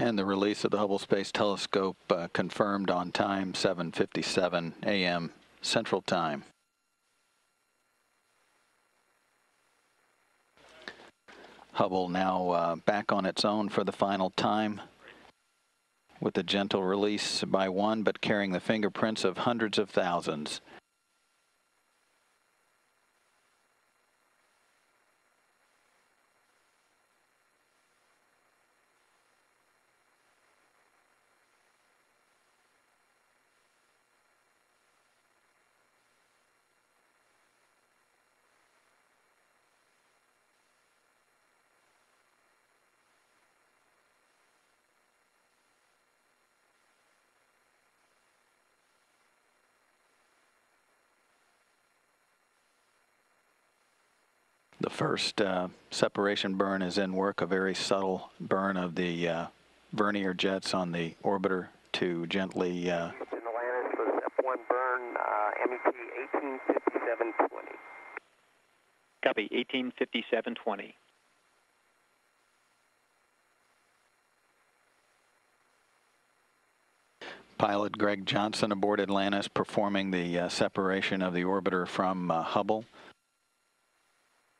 And the release of the Hubble Space Telescope uh, confirmed on time 7:57 a.m. Central Time. Hubble now uh, back on its own for the final time with a gentle release by one, but carrying the fingerprints of hundreds of thousands. The first uh, separation burn is in work, a very subtle burn of the uh, vernier jets on the orbiter to gently. Uh, In Atlantis for the F1 burn, uh, MET 185720. Copy, 185720. pilot Greg Johnson aboard Atlantis performing the uh, separation of the orbiter from uh, Hubble.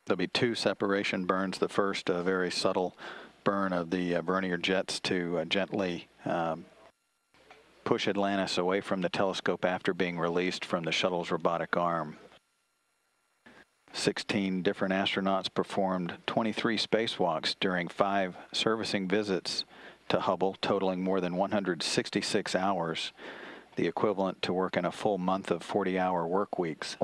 There'll be two separation burns. The first, a very subtle burn of the uh, vernier jets to uh, gently um, push Atlantis away from the telescope after being released from the shuttle's robotic arm. 16 different astronauts performed 23 spacewalks during five servicing visits to Hubble, totaling more than 166 hours, the equivalent to working a full month of 40 hour work weeks.